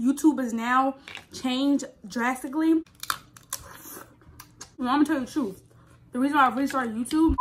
YouTube is now changed drastically. Well, I'm gonna tell you the truth. The reason why I really started YouTube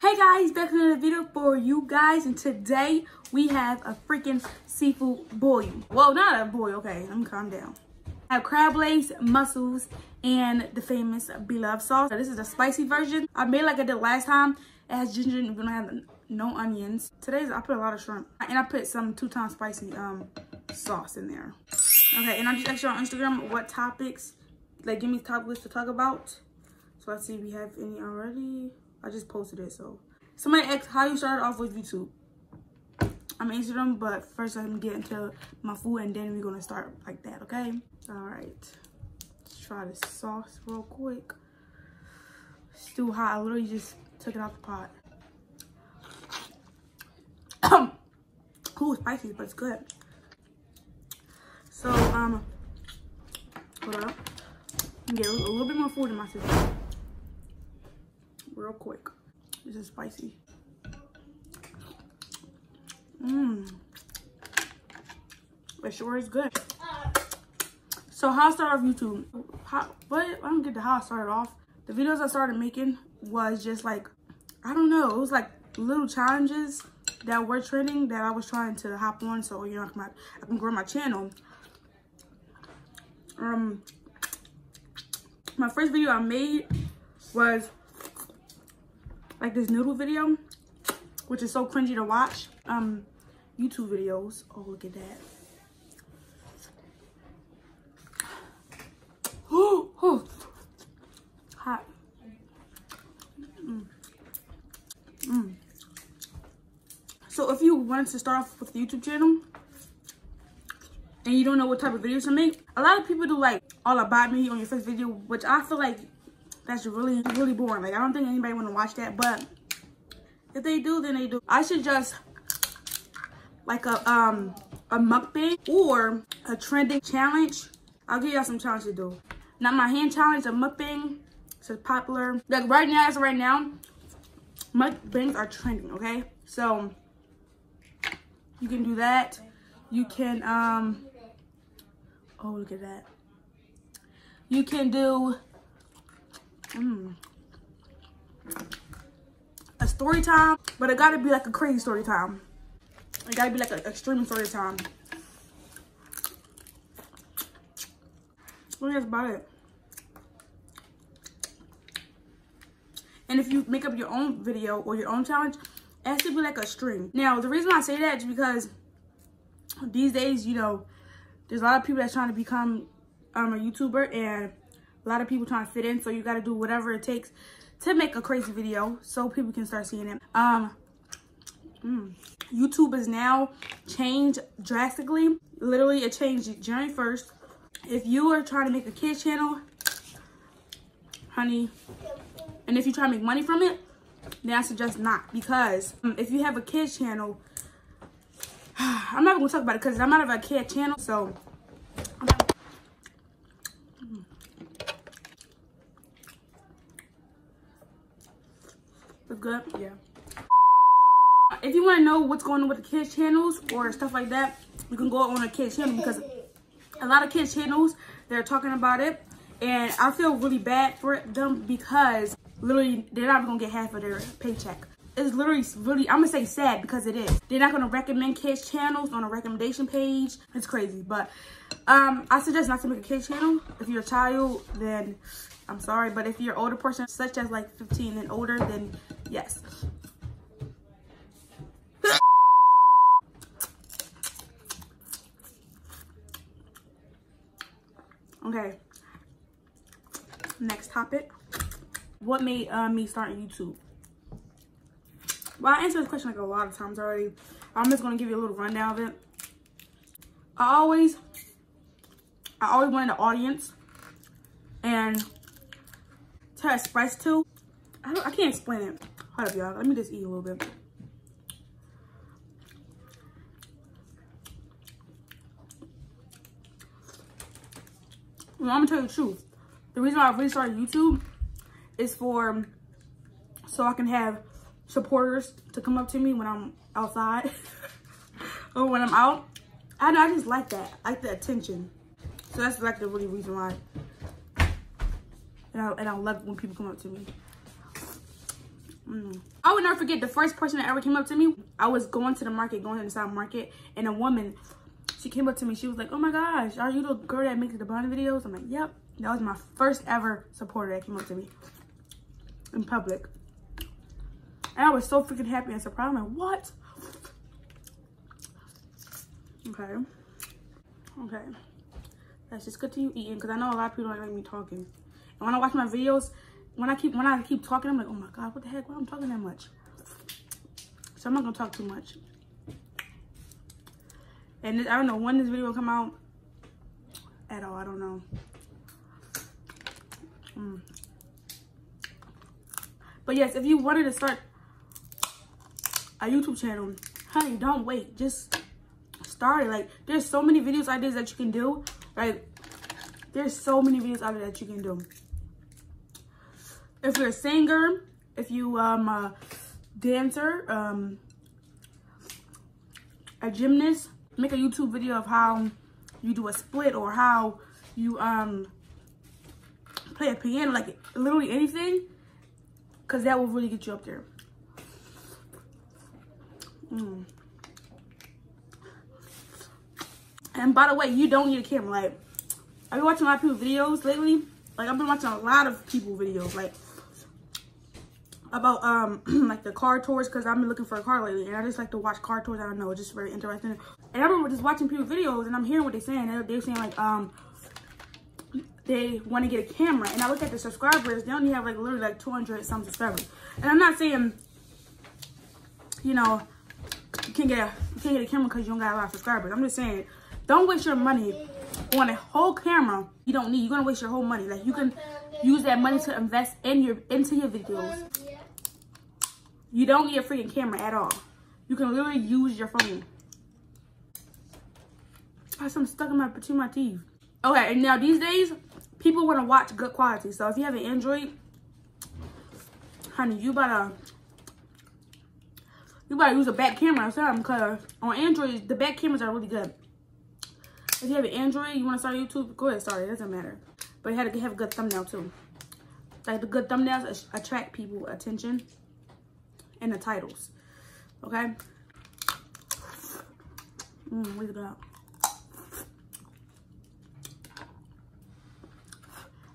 Hey guys, back to another video for you guys, and today we have a freaking seafood boil. Well, not a boil, okay, let me calm down. Have crab legs, mussels, and the famous beloved sauce. This is a spicy version. I made like I did last time. It has ginger and we don't have no onions. Today's I put a lot of shrimp. And I put some two times spicy um sauce in there. Okay, and I just asked you on Instagram what topics, like give me topics to talk about. So let's see if we have any already. I just posted it, so. Somebody asked how you started off with YouTube. I'm answering them, but first I'm get into my food and then we're gonna start like that, okay? All right, let's try this sauce real quick. It's too hot, I literally just took it out the pot. Ooh, spicy, but it's good. So, um, hold up. Get a little bit more food in my system real quick. This is spicy. Mmm. It sure is good. So how I started off YouTube. How, what? I don't get to how I started off. The videos I started making was just like, I don't know. It was like little challenges that were trending that I was trying to hop on so, you know, I can, I can grow my channel. Um, my first video I made was like this noodle video, which is so cringy to watch. Um, YouTube videos. Oh, look at that. Oh, hot. Mm. Mm. So if you wanted to start off with a YouTube channel and you don't know what type of videos to make, a lot of people do like all about me on your first video, which I feel like that's really, really boring. Like, I don't think anybody want to watch that, but if they do, then they do. I should just, like a, um, a mukbang or a trending challenge. I'll give y'all some challenge to do. Now, my hand challenge, a mukbang, it's popular. Like, right now, as right now, mukbangs are trending, okay? So, you can do that. You can, um, oh, look at that. You can do Mm. A story time, but it gotta be like a crazy story time. It gotta be like an extreme story time. Well, that's about it. And if you make up your own video or your own challenge, it has to be like a string. Now, the reason I say that is because these days, you know, there's a lot of people that's trying to become um, a YouTuber and a lot of people trying to fit in so you got to do whatever it takes to make a crazy video so people can start seeing it um mm, youtube has now changed drastically. Literally it changed january 1st if you are trying to make a kids channel honey and if you try to make money from it then i suggest not because um, if you have a kids channel i'm not gonna talk about it because i'm not of a kid channel so good? Yeah. If you want to know what's going on with the kids channels or stuff like that, you can go on a kids channel because a lot of kids channels, they're talking about it. And I feel really bad for them because literally they're not going to get half of their paycheck. It's literally really, I'm going to say sad because it is. They're not going to recommend kids channels on a recommendation page. It's crazy. But um, I suggest not to make a kids channel. If you're a child, then I'm sorry. But if you're older person, such as like 15 and older, then Yes. Okay. Next topic. What made uh, me start YouTube? Well, I answered this question like a lot of times already. I'm just to give you a little rundown of it. I always, I always wanted an audience and to express to. I, I can't explain it. Hold up, y'all. Let me just eat a little bit. I'm gonna tell you the truth. The reason why I really started YouTube is for so I can have supporters to come up to me when I'm outside or when I'm out. I know, I just like that. I like the attention. So that's like the really reason why. And I, and I love when people come up to me. Mm. I would never forget the first person that ever came up to me. I was going to the market, going to the side market, and a woman, she came up to me. She was like, oh my gosh, are you the girl that makes the bond videos? I'm like, yep. That was my first ever supporter that came up to me in public. And I was so freaking happy and surprised. I'm like, what? Okay. Okay. Let's just continue eating because I know a lot of people don't like me talking. And when I watch my videos, when I keep when I keep talking, I'm like, oh my god, what the heck? Why am I talking that much? So I'm not gonna talk too much. And I don't know when this video will come out at all. I don't know. Mm. But yes, if you wanted to start a YouTube channel, honey, don't wait. Just start it. Like, there's so many videos ideas that you can do. Like, there's so many videos out there that you can do. If you're a singer, if you um a dancer, um a gymnast, make a YouTube video of how you do a split or how you um play a piano, like literally anything, because that will really get you up there. Mm. And by the way, you don't need a camera. Like, I've been watching a lot of people's videos lately. Like, I've been watching a lot of people videos. Like, about um like the car tours because I've been looking for a car lately and I just like to watch car tours. I don't know, it's just very interesting. And I remember just watching people videos and I'm hearing what they're saying. They're, they're saying like um they want to get a camera and I look at the subscribers. They only have like literally like 200 some subscribers. And I'm not saying you know you can't get a you can't get a camera because you don't got a lot of subscribers. I'm just saying don't waste your money on a whole camera you don't need. You're gonna waste your whole money. Like you can use that money to invest in your into your videos. You don't need a freaking camera at all. You can literally use your phone. Have some stuck in my between my teeth. Okay, and now these days, people want to watch good quality. So if you have an Android, honey, you better you better use a back camera or something because on Android, the back cameras are really good. If you have an Android, you want to start YouTube, go ahead, start it. doesn't matter. But you have to have a good thumbnail too. Like the good thumbnails attract people attention and the titles. Okay? Mmm, look at that.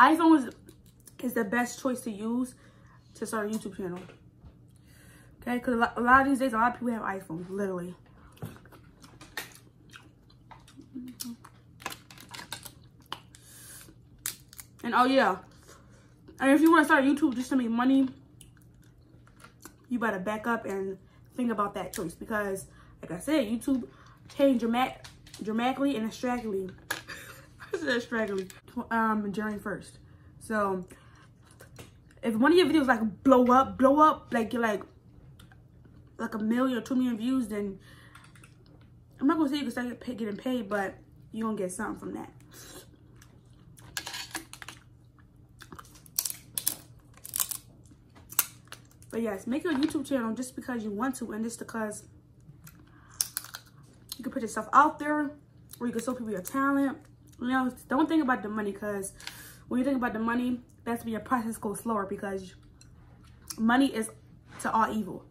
iPhone is, is the best choice to use to start a YouTube channel. Okay, because a lot of these days, a lot of people have iPhones, literally. And oh yeah, and if you want to start YouTube just to make money, you better back up and think about that choice because, like I said, YouTube changed dramatic, dramatically and abstractly. I said abstractly um, during first. So if one of your videos like blow up, blow up, like you're like like a million or two million views, then I'm not gonna say you can start getting paid, but you're gonna get something from that. But yes, make your YouTube channel just because you want to and just because you can put yourself out there or you can show people your talent. You know, don't think about the money because when you think about the money, that's when your process goes slower because money is to all evil.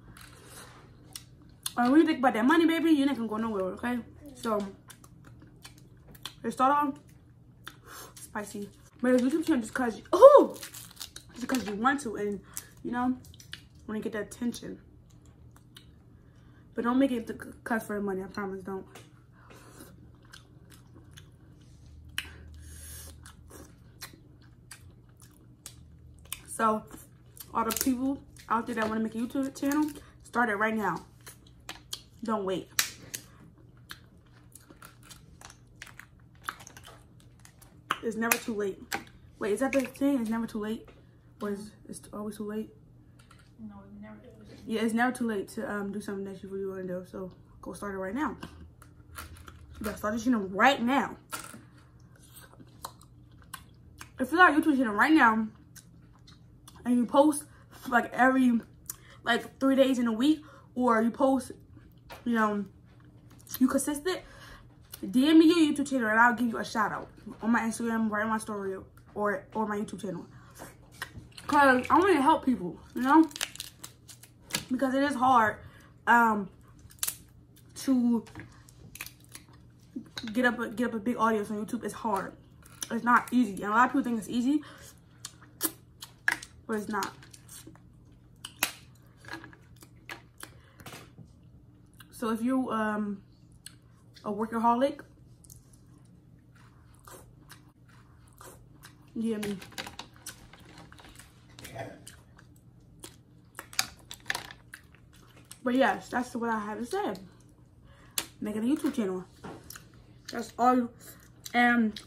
And when you think about that money, baby, you're not gonna go nowhere, okay? So, let's start off spicy. But your YouTube channel just because, oh, just because you want to and, you know, want to get that attention. But don't make it the cut for the money. I promise, don't. So, all the people out there that want to make a YouTube channel, start it right now. Don't wait. It's never too late. Wait, is that the thing? It's never too late? Or is it always too late? No, it's never too late. Yeah, it's never too late to um, do something that you really want to do. So go start it right now. You gotta start your channel right now. If you start YouTube channel right now and you post like every like three days in a week, or you post, you know, you consistent, DM me your YouTube channel and I'll give you a shout out on my Instagram, right on my story, or or my YouTube channel. Cause I want to help people, you know, because it is hard um to get up a, get up a big audience on YouTube. It's hard. It's not easy, and a lot of people think it's easy, but it's not. So if you um a workaholic, me. But yes, that's what I have to say. Making a YouTube channel. That's all you, and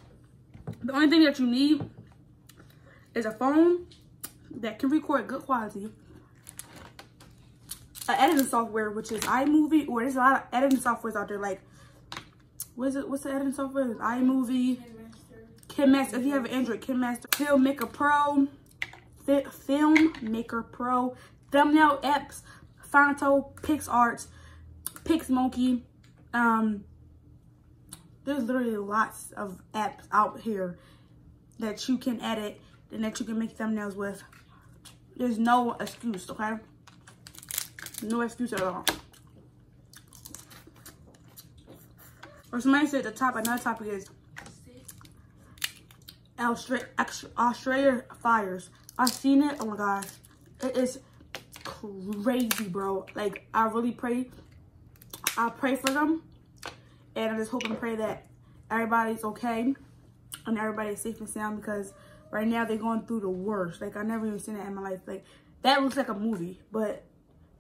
the only thing that you need is a phone that can record good quality editing software, which is iMovie, or there's a lot of editing softwares out there. Like, what is it? What's the editing software? It's iMovie, KineMaster. If you have an Android, KineMaster, Filmmaker Pro, Filmmaker Pro, Thumbnail Apps, Phonto, PicsArts, PixMonkey. Um, there's literally lots of apps out here that you can edit and that you can make thumbnails with. There's no excuse, okay? No excuse at all. Or somebody said the top, another topic is Australia fires. I've seen it. Oh my gosh. It is crazy, bro. Like, I really pray. I pray for them. And I just hope and pray that everybody's okay. And everybody's safe and sound because right now they're going through the worst. Like, I never even seen that in my life. Like, that looks like a movie. But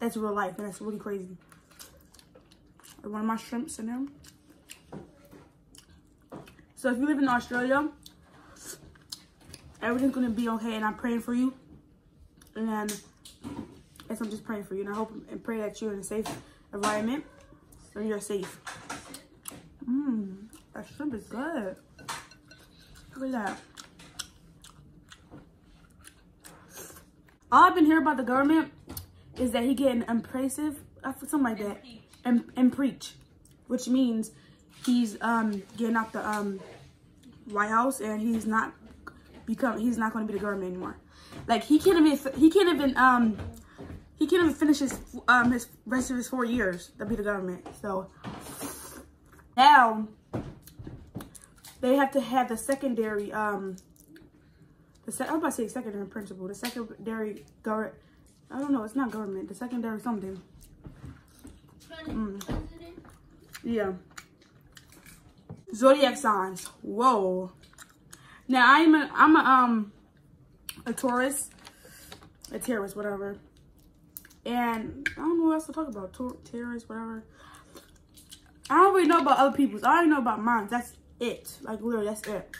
that's real life, and that's really crazy. One of my shrimps in there. So if you live in Australia, everything's gonna be okay, and I'm praying for you. And then, I'm just praying for you, and I hope and pray that you're in a safe environment, and you're safe. Mmm, that shrimp is good. Look at that. All I've been hearing about the government is that he getting impressive, something like that, and, and preach, which means he's um getting out the um White House and he's not become he's not going to be the government anymore. Like he can't even he can't even um he can't even finish his um his rest of his four years to be the government. So now they have to have the secondary um the sec I'm about to say secondary principle, the secondary government I don't know. It's not government. The secondary something. Mm. Yeah. Zodiac signs. Whoa. Now I'm a I'm a um a Taurus, a Taurus, whatever. And I don't know what else to talk about. Taurus, whatever. I don't really know about other people's. I only know about mine. That's it. Like literally, that's it.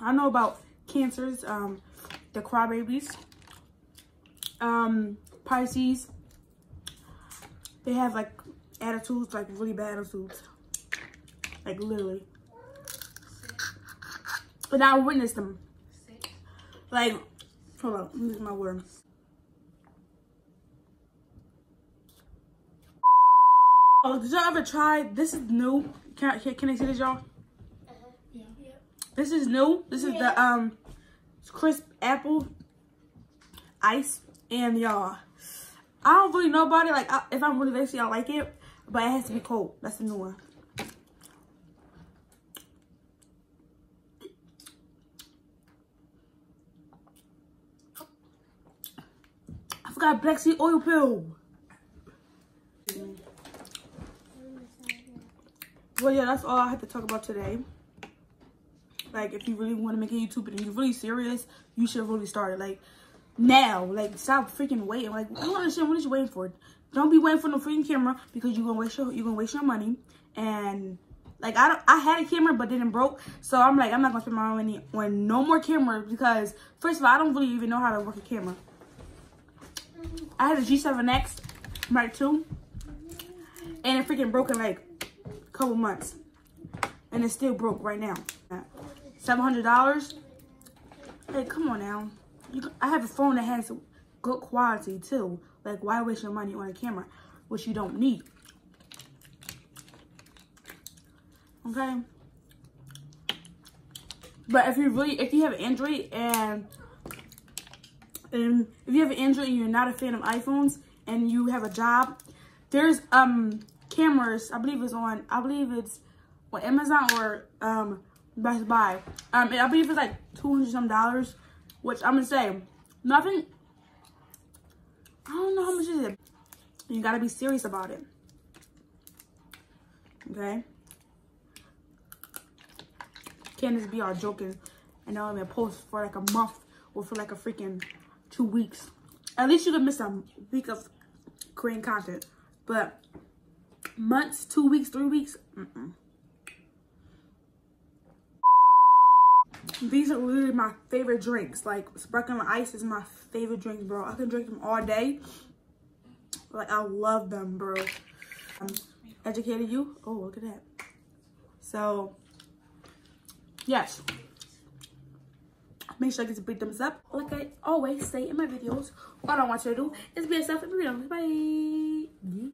I know about cancers, um, the crybabies um, Pisces, they have like attitudes, like really bad attitudes. Like literally. But I witnessed them. Like, hold on, is my word. Oh, did y'all ever try, this is new. Can I, can, I see this, y'all? Uh -huh. Yeah. yeah. This is new. This is the um crisp apple ice and y'all, I don't really know about it. Like, I, if I'm really lazy, I like it. But it has to be cold. That's the new one. I forgot black seed oil pill. Well, yeah, that's all I have to talk about today. Like, if you really want to make a YouTube and you're really serious, you should really start it. Like, now. Like, stop freaking waiting. Like, I don't understand. What are you waiting for? Don't be waiting for no freaking camera because you're gonna waste your you're gonna waste your money. And like, I don't. I had a camera but didn't broke, so I'm like, I'm not gonna spend my money on no more cameras because first of all, I don't really even know how to work a camera. I had a G7X Mark II, and it freaking broke in like a couple months, and it's still broke right now. Seven hundred dollars. Hey, come on now. You, I have a phone that has good quality too. Like, why waste your money on a camera, which you don't need? Okay. But if you really, if you have Android and and if you have an Android and you're not a fan of iPhones and you have a job, there's um cameras. I believe it's on. I believe it's on Amazon or um Best Buy. Um, I believe it's like two hundred some dollars, which I'm gonna say nothing. I don't know how much is it. You gotta be serious about it. Okay. Can't just be all joking and only post for like a month or for like a freaking two weeks. At least you could miss a week of Korean content. But months, two weeks, three weeks, mm -mm. These are literally my favorite drinks. Like, sparkling ice is my favorite drink, bro. I can drink them all day. Like, I love them, bro. Um, educated you? Oh, look at that. So, yes. Make sure to get a big thumbs up. Like I always say in my videos, all I want you to do is be yourself and be Bye.